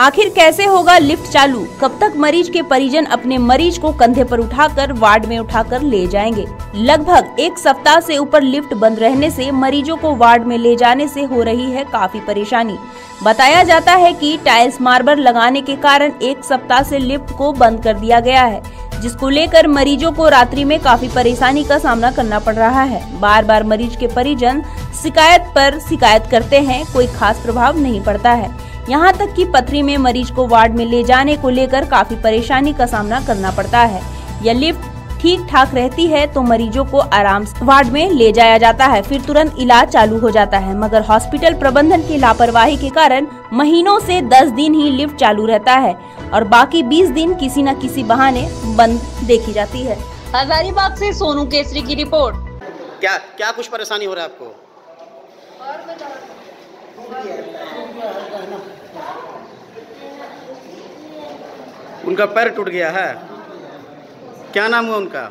आखिर कैसे होगा लिफ्ट चालू? कब तक मरीज़ के परिजन अपने मरीज़ को कंधे पर उठाकर वार्ड में उठाकर ले जाएँगे? लगभग एक सप्ताह से ऊपर लिफ्ट बंद रहने से मरीजों को वार्ड में ले जाने से हो रही है काफ़ी परेशानी। बताया जाता है कि टाइल्स मार्बल लगाने के कारण एक सप्ताह से लिफ्ट को बंद कर दिया गया है, जिसको लेकर मरीजों को रात्रि में काफ़ी परेशानी का सामना करना पड़ रहा है। बार बार मरीज़ के परिजन शिकायत पर शिकायत करते हैं, कोई खास प्रभाव नहीं पड़ता है। यहाँ तक कि पथरी में मरीज़ को वार्ड में ले जाने को लेकर काफ़ी परेशानी का सामना करना पड़ता है। यह लिफ्ट ठीक ठाक रहती है तो मरीजों को आराम से वार्ड में ले जाया जाता है। फिर तुरंत इलाज चालू हो जाता है मगर हॉस्पिटल प्रबंधन की लापरवाही के कारण महीनों से 10 दिन ही लिफ्ट चालू रहता है और बाकी 20 दिन किसी न किसी बहाने बंद देखी जाती है। हजारीबाग से सोनू केसरी की रिपोर्ट। क्या क्या कुछ परेशानी हो रहा है आपको? उनका पैर टूट गया है। क्या नाम हुआ उनका?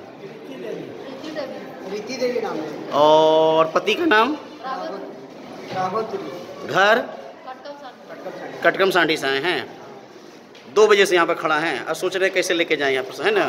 रीति देवी नाम है। और पति का नाम? घर? कटकम सांडी। से आए हैं। दो बजे से यहाँ पर खड़ा हैं। और सोच रहे हैं कैसे लेके जाएँ यहाँ पर से है ना?